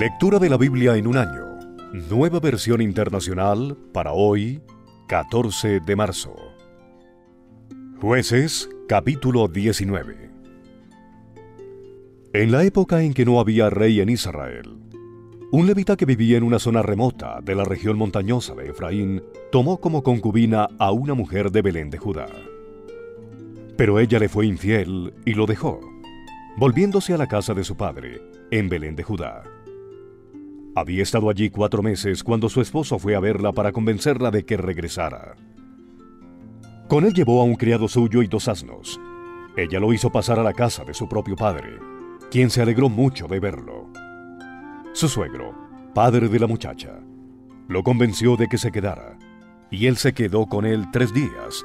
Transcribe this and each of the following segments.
Lectura de la Biblia en un año. Nueva versión internacional para hoy, 14 de marzo. Jueces, capítulo 19. En la época en que no había rey en Israel, un levita que vivía en una zona remota de la región montañosa de Efraín tomó como concubina a una mujer de Belén de Judá. Pero ella le fue infiel y lo dejó, volviéndose a la casa de su padre, en Belén de Judá. Había estado allí cuatro meses cuando su esposo fue a verla para convencerla de que regresara. Con él llevó a un criado suyo y dos asnos. Ella lo hizo pasar a la casa de su propio padre, quien se alegró mucho de verlo. Su suegro, padre de la muchacha, lo convenció de que se quedara, y él se quedó con él tres días,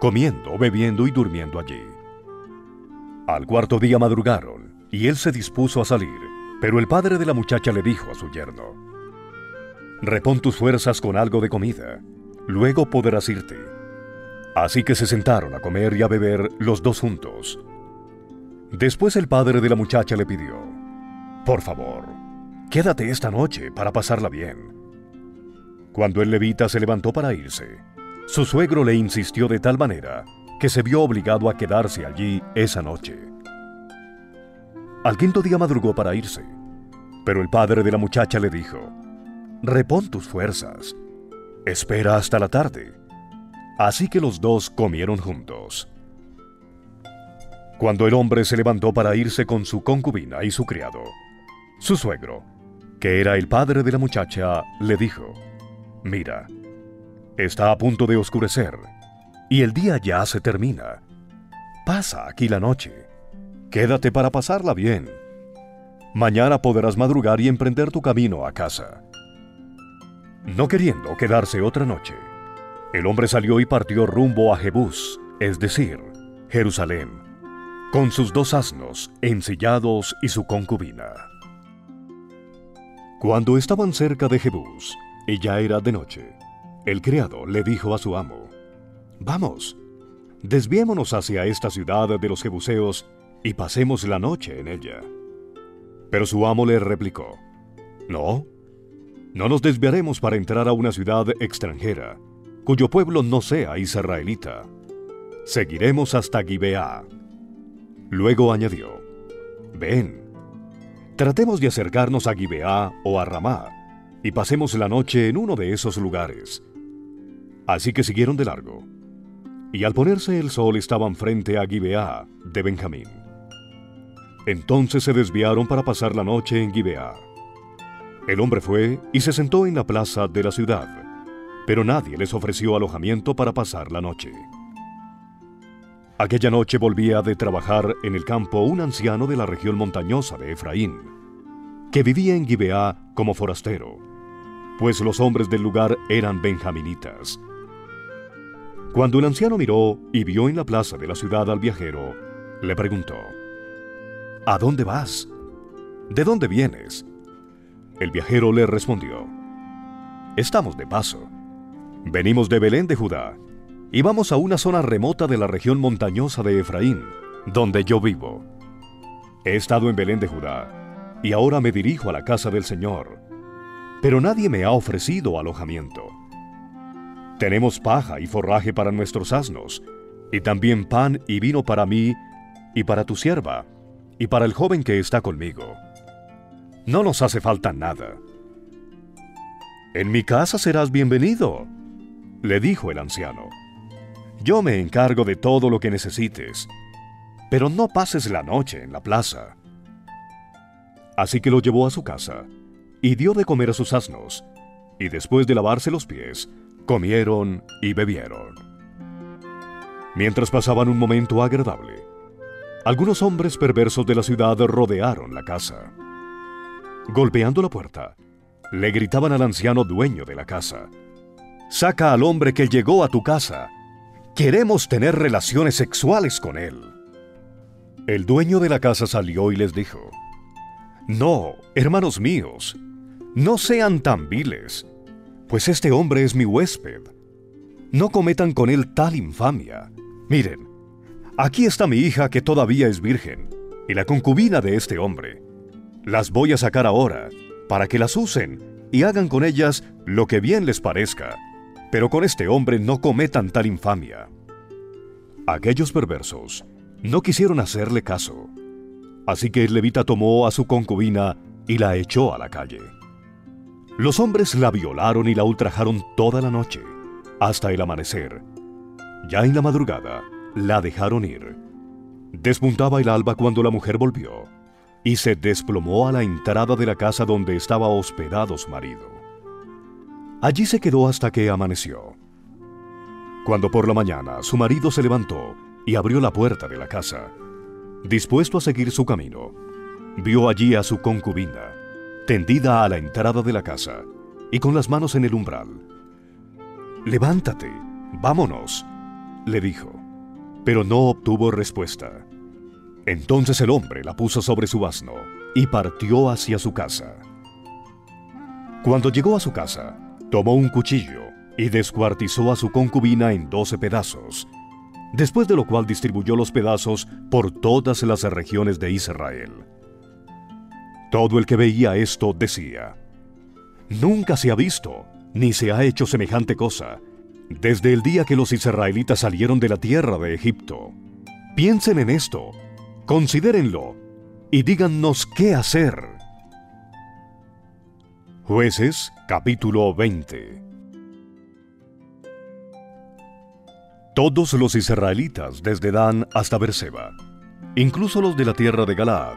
comiendo, bebiendo y durmiendo allí. Al cuarto día madrugaron, y él se dispuso a salir pero el padre de la muchacha le dijo a su yerno, Repón tus fuerzas con algo de comida, luego podrás irte. Así que se sentaron a comer y a beber los dos juntos. Después el padre de la muchacha le pidió, Por favor, quédate esta noche para pasarla bien. Cuando el levita se levantó para irse, su suegro le insistió de tal manera que se vio obligado a quedarse allí esa noche. Al quinto día madrugó para irse, pero el padre de la muchacha le dijo, Repón tus fuerzas, espera hasta la tarde. Así que los dos comieron juntos. Cuando el hombre se levantó para irse con su concubina y su criado, su suegro, que era el padre de la muchacha, le dijo, Mira, está a punto de oscurecer, y el día ya se termina. Pasa aquí la noche Quédate para pasarla bien. Mañana podrás madrugar y emprender tu camino a casa. No queriendo quedarse otra noche, el hombre salió y partió rumbo a Jebús, es decir, Jerusalén, con sus dos asnos ensillados y su concubina. Cuando estaban cerca de Jebús, y ya era de noche, el criado le dijo a su amo, Vamos, desviémonos hacia esta ciudad de los jebuseos y pasemos la noche en ella. Pero su amo le replicó, No, no nos desviaremos para entrar a una ciudad extranjera, cuyo pueblo no sea israelita. Seguiremos hasta Gibeá. Luego añadió, Ven, tratemos de acercarnos a Gibeá o a Ramá, y pasemos la noche en uno de esos lugares. Así que siguieron de largo, y al ponerse el sol estaban frente a Gibeá de Benjamín. Entonces se desviaron para pasar la noche en Gibeá. El hombre fue y se sentó en la plaza de la ciudad, pero nadie les ofreció alojamiento para pasar la noche. Aquella noche volvía de trabajar en el campo un anciano de la región montañosa de Efraín, que vivía en Gibeá como forastero, pues los hombres del lugar eran benjaminitas. Cuando el anciano miró y vio en la plaza de la ciudad al viajero, le preguntó, ¿A dónde vas? ¿De dónde vienes? El viajero le respondió, Estamos de paso. Venimos de Belén de Judá y vamos a una zona remota de la región montañosa de Efraín, donde yo vivo. He estado en Belén de Judá y ahora me dirijo a la casa del Señor, pero nadie me ha ofrecido alojamiento. Tenemos paja y forraje para nuestros asnos, y también pan y vino para mí y para tu sierva, y para el joven que está conmigo. No nos hace falta nada. En mi casa serás bienvenido, le dijo el anciano. Yo me encargo de todo lo que necesites, pero no pases la noche en la plaza. Así que lo llevó a su casa y dio de comer a sus asnos, y después de lavarse los pies, comieron y bebieron. Mientras pasaban un momento agradable, algunos hombres perversos de la ciudad rodearon la casa. Golpeando la puerta, le gritaban al anciano dueño de la casa, Saca al hombre que llegó a tu casa. Queremos tener relaciones sexuales con él. El dueño de la casa salió y les dijo, No, hermanos míos, no sean tan viles, pues este hombre es mi huésped. No cometan con él tal infamia. Miren, Aquí está mi hija que todavía es virgen, y la concubina de este hombre. Las voy a sacar ahora, para que las usen y hagan con ellas lo que bien les parezca, pero con este hombre no cometan tal infamia. Aquellos perversos no quisieron hacerle caso, así que el levita tomó a su concubina y la echó a la calle. Los hombres la violaron y la ultrajaron toda la noche, hasta el amanecer. Ya en la madrugada, la dejaron ir. Despuntaba el alba cuando la mujer volvió y se desplomó a la entrada de la casa donde estaba hospedado su marido. Allí se quedó hasta que amaneció. Cuando por la mañana su marido se levantó y abrió la puerta de la casa, dispuesto a seguir su camino, vio allí a su concubina, tendida a la entrada de la casa y con las manos en el umbral. Levántate, vámonos, le dijo, pero no obtuvo respuesta. Entonces el hombre la puso sobre su asno y partió hacia su casa. Cuando llegó a su casa, tomó un cuchillo y descuartizó a su concubina en doce pedazos, después de lo cual distribuyó los pedazos por todas las regiones de Israel. Todo el que veía esto decía, Nunca se ha visto, ni se ha hecho semejante cosa, desde el día que los israelitas salieron de la tierra de Egipto. Piensen en esto, considérenlo y díganos qué hacer. Jueces capítulo 20 Todos los israelitas desde Dan hasta Berseba, incluso los de la tierra de Galaad,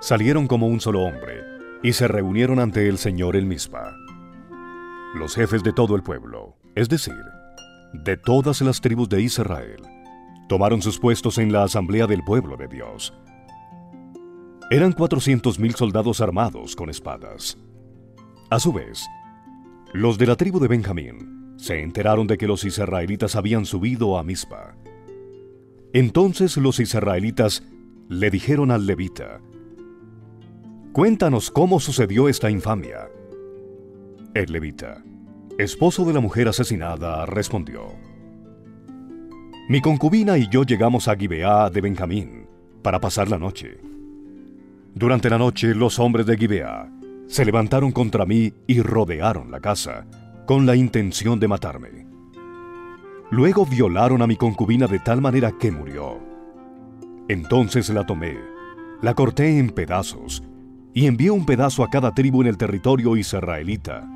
salieron como un solo hombre y se reunieron ante el Señor el Mispa. Los jefes de todo el pueblo, es decir, de todas las tribus de Israel, tomaron sus puestos en la asamblea del pueblo de Dios. Eran cuatrocientos mil soldados armados con espadas. A su vez, los de la tribu de Benjamín se enteraron de que los israelitas habían subido a Mizpa. Entonces los israelitas le dijeron al levita, Cuéntanos cómo sucedió esta infamia. El levita, esposo de la mujer asesinada, respondió, Mi concubina y yo llegamos a Gibeá de Benjamín para pasar la noche. Durante la noche los hombres de Gibeá se levantaron contra mí y rodearon la casa, con la intención de matarme. Luego violaron a mi concubina de tal manera que murió. Entonces la tomé, la corté en pedazos y envié un pedazo a cada tribu en el territorio israelita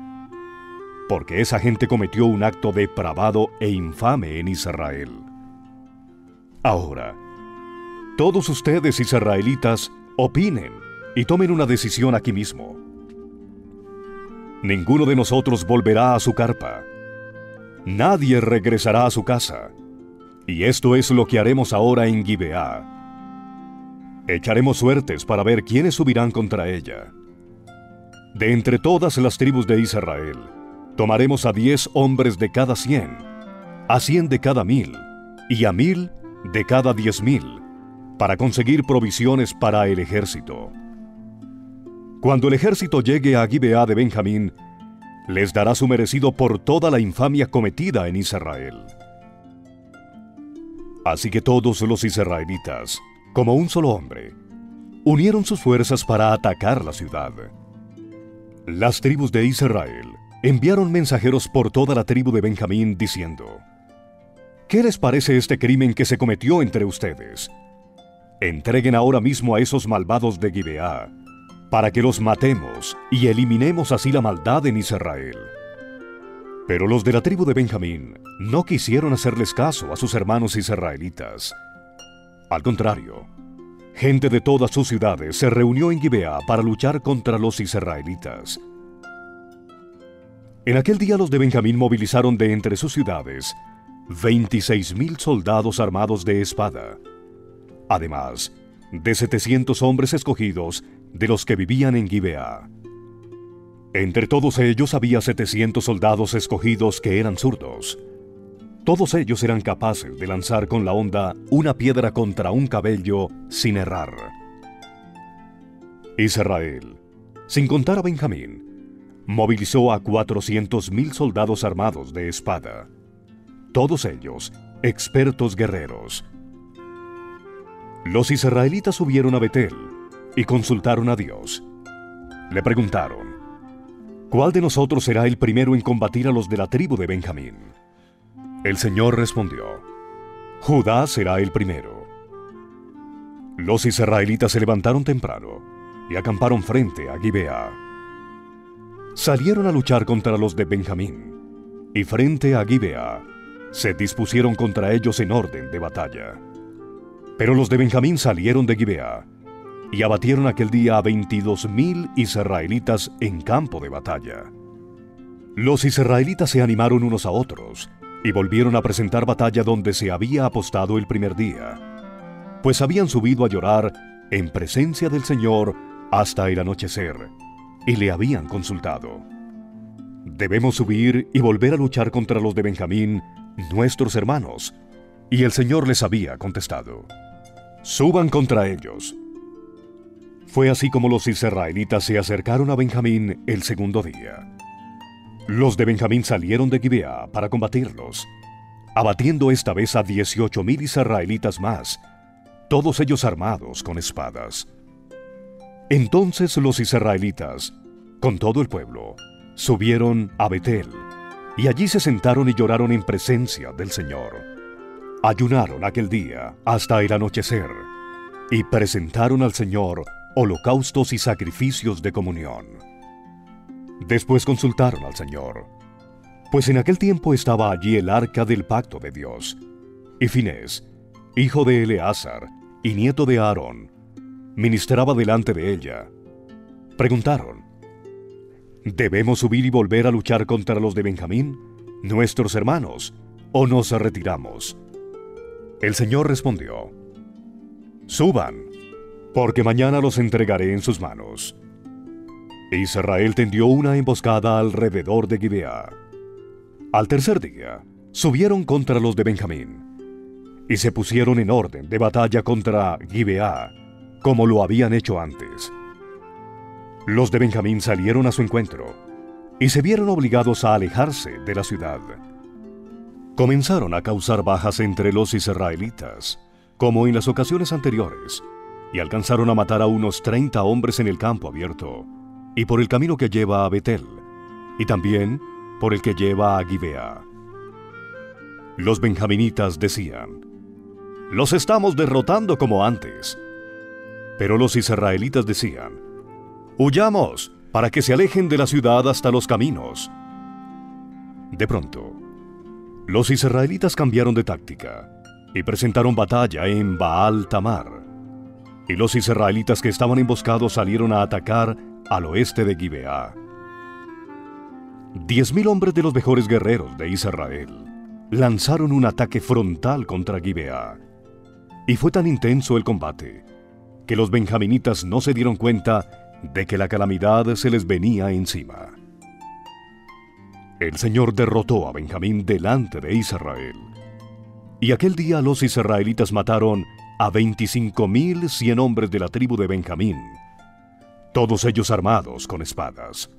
porque esa gente cometió un acto depravado e infame en Israel. Ahora, todos ustedes israelitas opinen y tomen una decisión aquí mismo. Ninguno de nosotros volverá a su carpa. Nadie regresará a su casa. Y esto es lo que haremos ahora en Gibeá. Echaremos suertes para ver quiénes subirán contra ella. De entre todas las tribus de Israel, Tomaremos a diez hombres de cada cien, a cien de cada mil, y a mil de cada diez mil, para conseguir provisiones para el ejército. Cuando el ejército llegue a Gibeá de Benjamín, les dará su merecido por toda la infamia cometida en Israel. Así que todos los israelitas, como un solo hombre, unieron sus fuerzas para atacar la ciudad. Las tribus de Israel enviaron mensajeros por toda la tribu de Benjamín diciendo, ¿Qué les parece este crimen que se cometió entre ustedes? Entreguen ahora mismo a esos malvados de Gibeá, para que los matemos y eliminemos así la maldad en Israel. Pero los de la tribu de Benjamín no quisieron hacerles caso a sus hermanos israelitas. Al contrario, gente de todas sus ciudades se reunió en Gibeá para luchar contra los israelitas. En aquel día los de Benjamín movilizaron de entre sus ciudades 26.000 soldados armados de espada, además de 700 hombres escogidos de los que vivían en Gibeá. Entre todos ellos había 700 soldados escogidos que eran zurdos. Todos ellos eran capaces de lanzar con la onda una piedra contra un cabello sin errar. Israel, sin contar a Benjamín, movilizó a 400.000 soldados armados de espada, todos ellos expertos guerreros. Los israelitas subieron a Betel y consultaron a Dios. Le preguntaron, ¿cuál de nosotros será el primero en combatir a los de la tribu de Benjamín? El Señor respondió, Judá será el primero. Los israelitas se levantaron temprano y acamparon frente a Gibeá. Salieron a luchar contra los de Benjamín, y frente a Gibeá se dispusieron contra ellos en orden de batalla. Pero los de Benjamín salieron de Gibeá y abatieron aquel día a veintidós mil israelitas en campo de batalla. Los israelitas se animaron unos a otros y volvieron a presentar batalla donde se había apostado el primer día, pues habían subido a llorar en presencia del Señor hasta el anochecer, y le habían consultado. Debemos subir y volver a luchar contra los de Benjamín, nuestros hermanos. Y el Señor les había contestado, Suban contra ellos. Fue así como los israelitas se acercaron a Benjamín el segundo día. Los de Benjamín salieron de Gibeá para combatirlos, abatiendo esta vez a dieciocho mil israelitas más, todos ellos armados con espadas. Entonces los israelitas, con todo el pueblo, subieron a Betel, y allí se sentaron y lloraron en presencia del Señor. Ayunaron aquel día hasta el anochecer, y presentaron al Señor holocaustos y sacrificios de comunión. Después consultaron al Señor, pues en aquel tiempo estaba allí el arca del pacto de Dios, y Finés, hijo de Eleazar y nieto de Aarón, ministraba delante de ella. Preguntaron, ¿debemos subir y volver a luchar contra los de Benjamín, nuestros hermanos, o nos retiramos? El Señor respondió, Suban, porque mañana los entregaré en sus manos. Israel tendió una emboscada alrededor de Gibeá. Al tercer día, subieron contra los de Benjamín, y se pusieron en orden de batalla contra Gibeá, como lo habían hecho antes. Los de Benjamín salieron a su encuentro y se vieron obligados a alejarse de la ciudad. Comenzaron a causar bajas entre los israelitas, como en las ocasiones anteriores, y alcanzaron a matar a unos 30 hombres en el campo abierto, y por el camino que lleva a Betel, y también por el que lleva a Gibeá. Los benjaminitas decían, Los estamos derrotando como antes. Pero los israelitas decían, Huyamos para que se alejen de la ciudad hasta los caminos. De pronto, los israelitas cambiaron de táctica y presentaron batalla en Baal Tamar. Y los israelitas que estaban emboscados salieron a atacar al oeste de Gibeá. Diez mil hombres de los mejores guerreros de Israel lanzaron un ataque frontal contra Gibeá. Y fue tan intenso el combate que los benjaminitas no se dieron cuenta de que la calamidad se les venía encima. El Señor derrotó a Benjamín delante de Israel. Y aquel día los israelitas mataron a 25.100 hombres de la tribu de Benjamín, todos ellos armados con espadas.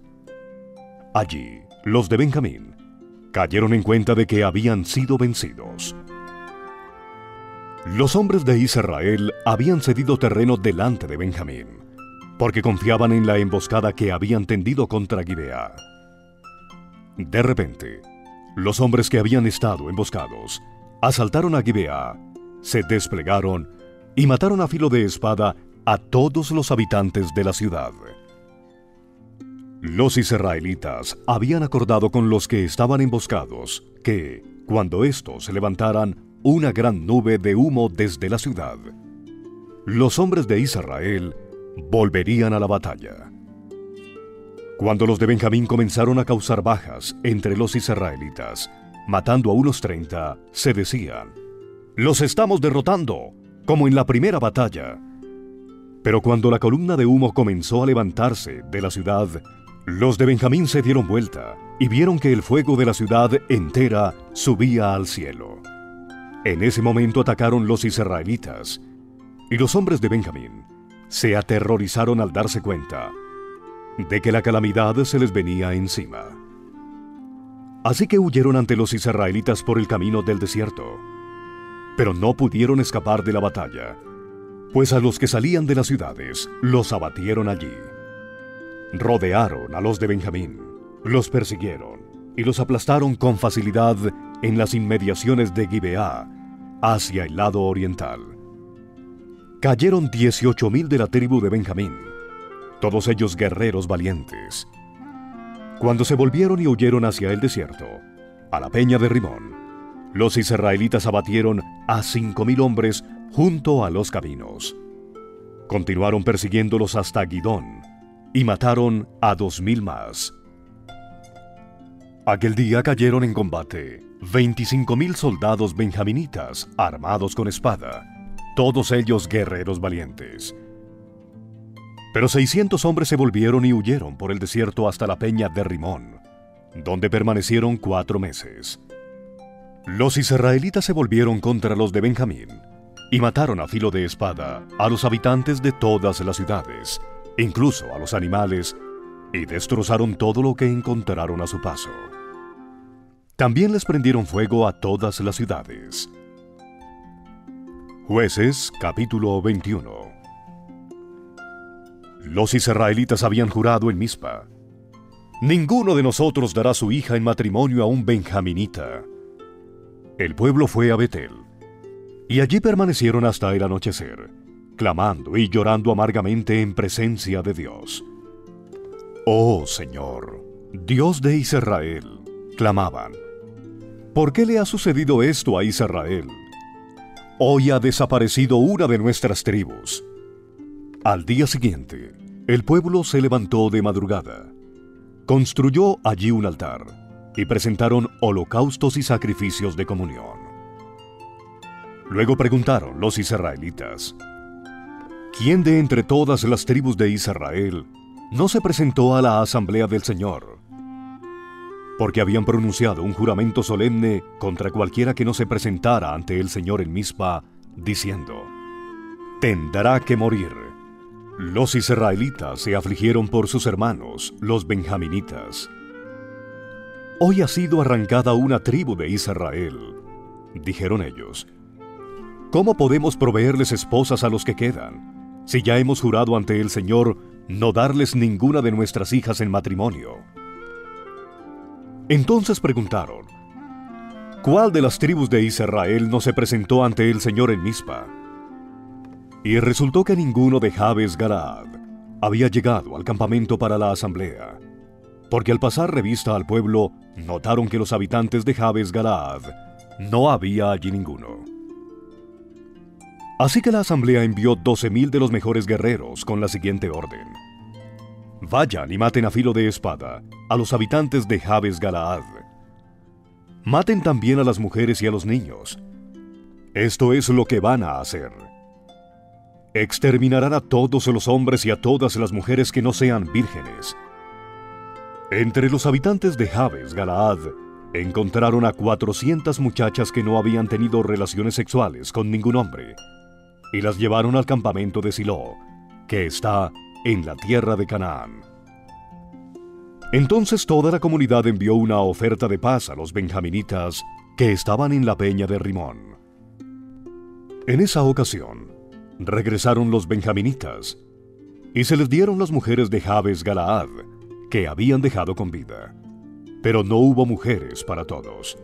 Allí, los de Benjamín cayeron en cuenta de que habían sido vencidos. Los hombres de Israel habían cedido terreno delante de Benjamín, porque confiaban en la emboscada que habían tendido contra Gibeá. De repente, los hombres que habían estado emboscados asaltaron a Gibeá, se desplegaron y mataron a filo de espada a todos los habitantes de la ciudad. Los israelitas habían acordado con los que estaban emboscados que, cuando éstos se levantaran una gran nube de humo desde la ciudad. Los hombres de Israel volverían a la batalla. Cuando los de Benjamín comenzaron a causar bajas entre los israelitas, matando a unos treinta, se decían, Los estamos derrotando, como en la primera batalla. Pero cuando la columna de humo comenzó a levantarse de la ciudad, los de Benjamín se dieron vuelta y vieron que el fuego de la ciudad entera subía al cielo. En ese momento atacaron los israelitas, y los hombres de Benjamín se aterrorizaron al darse cuenta de que la calamidad se les venía encima. Así que huyeron ante los israelitas por el camino del desierto, pero no pudieron escapar de la batalla, pues a los que salían de las ciudades los abatieron allí. Rodearon a los de Benjamín Los persiguieron y los aplastaron con facilidad en las inmediaciones de Gibeá, hacia el lado oriental. Cayeron 18.000 de la tribu de Benjamín, todos ellos guerreros valientes. Cuando se volvieron y huyeron hacia el desierto, a la peña de Rimón, los israelitas abatieron a cinco mil hombres junto a los caminos. Continuaron persiguiéndolos hasta Gidón y mataron a dos mil más. Aquel día cayeron en combate veinticinco mil soldados benjaminitas armados con espada, todos ellos guerreros valientes. Pero seiscientos hombres se volvieron y huyeron por el desierto hasta la peña de Rimón, donde permanecieron cuatro meses. Los israelitas se volvieron contra los de Benjamín y mataron a filo de espada a los habitantes de todas las ciudades, incluso a los animales, y destrozaron todo lo que encontraron a su paso. También les prendieron fuego a todas las ciudades. Jueces capítulo 21 Los israelitas habían jurado en Mizpa, Ninguno de nosotros dará su hija en matrimonio a un benjaminita el pueblo fue a Betel, y allí permanecieron hasta el anochecer, clamando y llorando amargamente en presencia de Dios. Oh Señor, Dios de Israel, clamaban, ¿por qué le ha sucedido esto a Israel? Hoy ha desaparecido una de nuestras tribus. Al día siguiente, el pueblo se levantó de madrugada, construyó allí un altar, y presentaron holocaustos y sacrificios de comunión. Luego preguntaron los israelitas, ¿quién de entre todas las tribus de Israel no se presentó a la asamblea del Señor? Porque habían pronunciado un juramento solemne contra cualquiera que no se presentara ante el Señor en Mispa, diciendo, tendrá que morir. Los israelitas se afligieron por sus hermanos, los benjaminitas, Hoy ha sido arrancada una tribu de Israel, dijeron ellos. ¿Cómo podemos proveerles esposas a los que quedan, si ya hemos jurado ante el Señor no darles ninguna de nuestras hijas en matrimonio? Entonces preguntaron, ¿cuál de las tribus de Israel no se presentó ante el Señor en Mispa? Y resultó que ninguno de Jabes Galaad había llegado al campamento para la asamblea porque al pasar revista al pueblo, notaron que los habitantes de Jabes Galaad no había allí ninguno. Así que la asamblea envió doce mil de los mejores guerreros con la siguiente orden. Vayan y maten a filo de espada a los habitantes de Jabes Galaad. Maten también a las mujeres y a los niños. Esto es lo que van a hacer. Exterminarán a todos los hombres y a todas las mujeres que no sean vírgenes entre los habitantes de Jabes, Galaad, encontraron a 400 muchachas que no habían tenido relaciones sexuales con ningún hombre, y las llevaron al campamento de Silo, que está en la tierra de Canaán. Entonces toda la comunidad envió una oferta de paz a los benjaminitas que estaban en la peña de Rimón. En esa ocasión, regresaron los benjaminitas, y se les dieron las mujeres de Jabes Galaad, que habían dejado con vida. Pero no hubo mujeres para todos.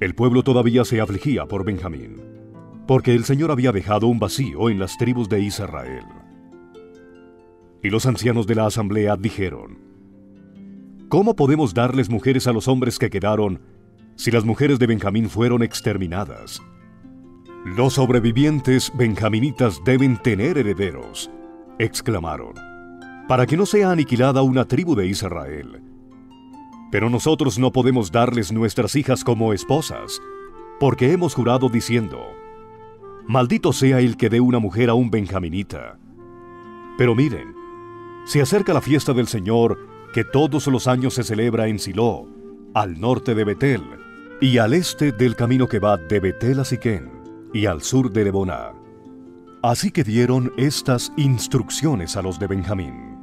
El pueblo todavía se afligía por Benjamín, porque el Señor había dejado un vacío en las tribus de Israel. Y los ancianos de la asamblea dijeron, ¿Cómo podemos darles mujeres a los hombres que quedaron si las mujeres de Benjamín fueron exterminadas? Los sobrevivientes benjaminitas deben tener herederos, exclamaron para que no sea aniquilada una tribu de Israel. Pero nosotros no podemos darles nuestras hijas como esposas, porque hemos jurado diciendo, Maldito sea el que dé una mujer a un benjaminita. Pero miren, se acerca la fiesta del Señor que todos los años se celebra en Silo, al norte de Betel, y al este del camino que va de Betel a Siquén, y al sur de Leboná. Así que dieron estas instrucciones a los de Benjamín.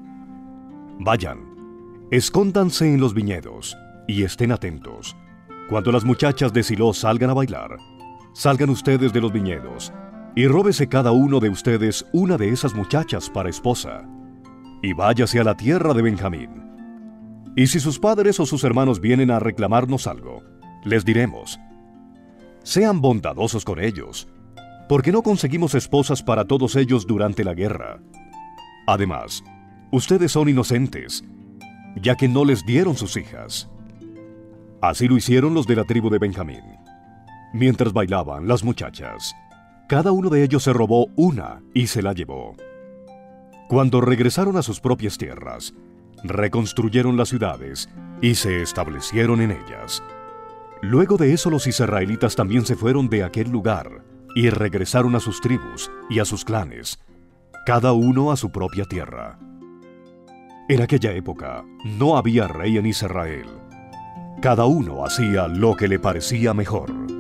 Vayan, escóndanse en los viñedos y estén atentos. Cuando las muchachas de Silo salgan a bailar, salgan ustedes de los viñedos y róbese cada uno de ustedes una de esas muchachas para esposa, y váyase a la tierra de Benjamín. Y si sus padres o sus hermanos vienen a reclamarnos algo, les diremos, sean bondadosos con ellos, porque no conseguimos esposas para todos ellos durante la guerra. Además, ustedes son inocentes, ya que no les dieron sus hijas. Así lo hicieron los de la tribu de Benjamín. Mientras bailaban las muchachas, cada uno de ellos se robó una y se la llevó. Cuando regresaron a sus propias tierras, reconstruyeron las ciudades y se establecieron en ellas. Luego de eso los israelitas también se fueron de aquel lugar y regresaron a sus tribus y a sus clanes, cada uno a su propia tierra. En aquella época no había rey en Israel. Cada uno hacía lo que le parecía mejor.